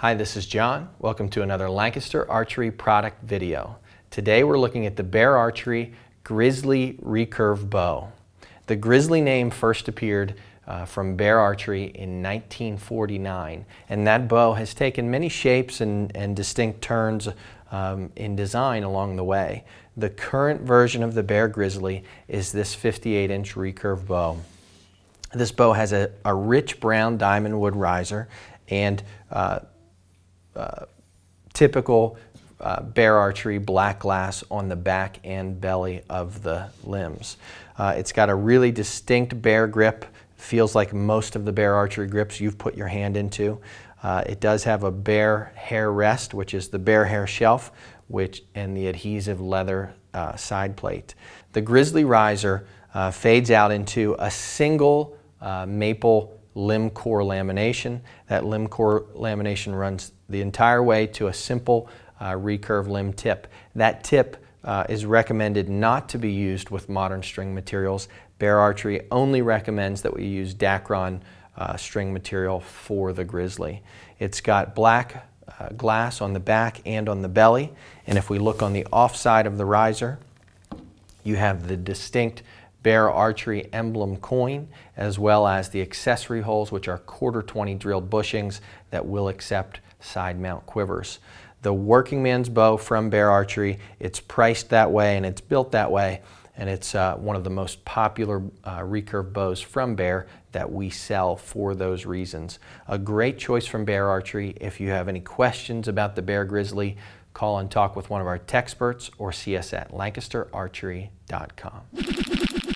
Hi, this is John. Welcome to another Lancaster Archery product video. Today we're looking at the Bear Archery Grizzly Recurve Bow. The Grizzly name first appeared uh, from Bear Archery in 1949 and that bow has taken many shapes and, and distinct turns um, in design along the way. The current version of the Bear Grizzly is this 58 inch recurve bow. This bow has a, a rich brown Dymondwood riser and uh, uh, typical uh, bear archery black glass on the back and belly of the limbs. Uh, it's got a really distinct bear grip, feels like most of the bear archery grips you've put your hand into. Uh, it does have a bear hair rest, which is the bear hair shelf, which and the adhesive leather uh, side plate. The Grizzly riser uh, fades out into a single maple limb core lamination. That limb core lamination runs the entire way to a simple uh, recurve limb tip. That tip uh, is recommended not to be used with modern string materials. Bear Archery only recommends that we use Dacron uh, string material for the Grizzly. It's got black uh, glass on the back and on the belly, and if we look on the off side of the riser, you have the distinct Bear Archery emblem coin, as well as the accessory holes, which are quarter 20 drilled bushings that will accept side mount quivers. The working man's bow from Bear Archery, it's priced that way and it's built that way, and it's uh, one of the most popular uh, recurve bows from Bear that we sell for those reasons. A great choice from Bear Archery. If you have any questions about the Bear Grizzly, call and talk with one of our tech experts or see us at lancasterarchery.com.